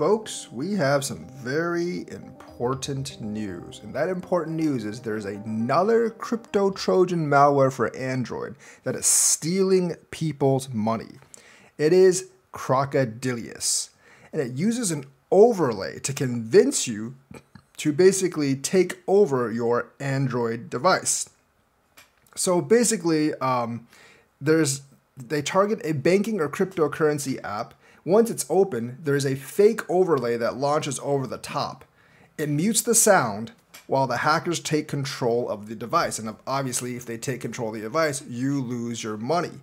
folks, we have some very important news. And that important news is there's another crypto Trojan malware for Android that is stealing people's money. It is Crocodilus. And it uses an overlay to convince you to basically take over your Android device. So basically, um, there's they target a banking or cryptocurrency app once it's open, there is a fake overlay that launches over the top. It mutes the sound while the hackers take control of the device. And obviously, if they take control of the device, you lose your money.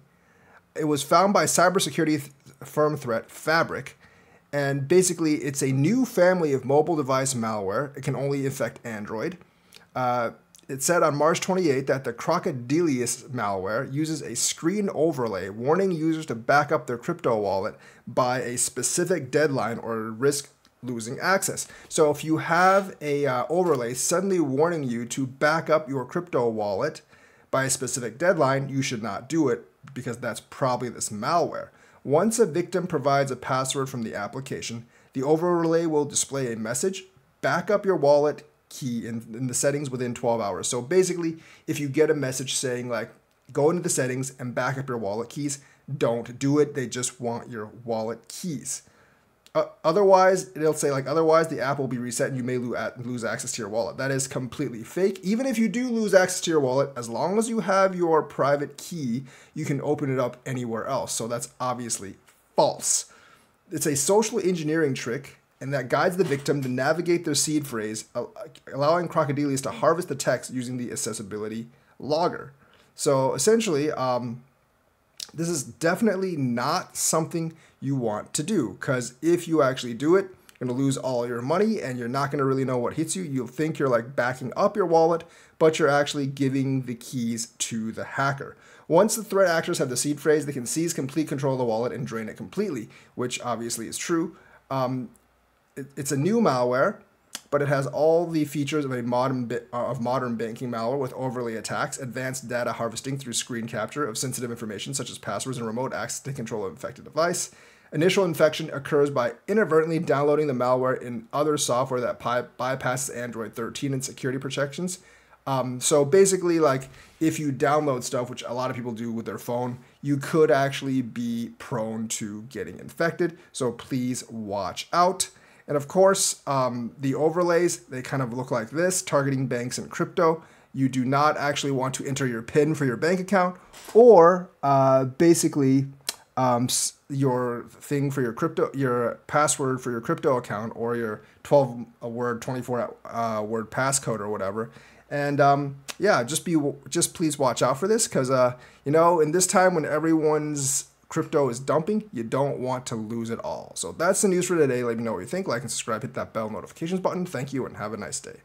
It was found by cybersecurity th- firm ThreatFabric. And basically, it's a new family of mobile device malware. It can only affect Android. Uh, it said on March 28 that the Crocodilus malware uses a screen overlay warning users to back up their crypto wallet by a specific deadline or risk losing access. So if you have a uh, overlay suddenly warning you to back up your crypto wallet by a specific deadline, you should not do it because that's probably this malware. Once a victim provides a password from the application, the overlay will display a message, back up your wallet, key in, in the settings within 12 hours. So basically, if you get a message saying like, go into the settings and back up your wallet keys, don't do it. They just want your wallet keys. Uh, otherwise, it'll say like, otherwise the app will be reset and you may lose access to your wallet. That is completely fake. Even if you do lose access to your wallet, as long as you have your private key, you can open it up anywhere else. So that's obviously false. It's a social engineering trick and that guides the victim to navigate their seed phrase, allowing Crocodilus to harvest the text using the accessibility logger. So essentially, um, this is definitely not something you want to do because if you actually do it, you're going to lose all your money and you're not going to really know what hits you. You'll think you're like backing up your wallet, but you're actually giving the keys to the hacker. Once the threat actors have the seed phrase, they can seize complete control of the wallet and drain it completely, which obviously is true. Um, it's a new malware, but it has all the features of a modern uh, of modern banking malware with overlay attacks, advanced data harvesting through screen capture of sensitive information such as passwords and remote access to control an infected device. Initial infection occurs by inadvertently downloading the malware in other software that bypasses Android 13 and security protections. Um, so basically, like if you download stuff, which a lot of people do with their phone, you could actually be prone to getting infected. So please watch out. And of course, um, the overlays, they kind of look like this, targeting banks and crypto. You do not actually want to enter your PIN for your bank account or uh, basically um, your thing for your crypto, your password for your crypto account or your 12 word, 24 uh, word passcode or whatever. And um, yeah, just be just please watch out for this because uh, you know in this time when everyone's crypto is dumping, you don't want to lose it all. So that's the news for today. Let me know what you think. Like and subscribe, hit that bell notifications button. Thank you and have a nice day.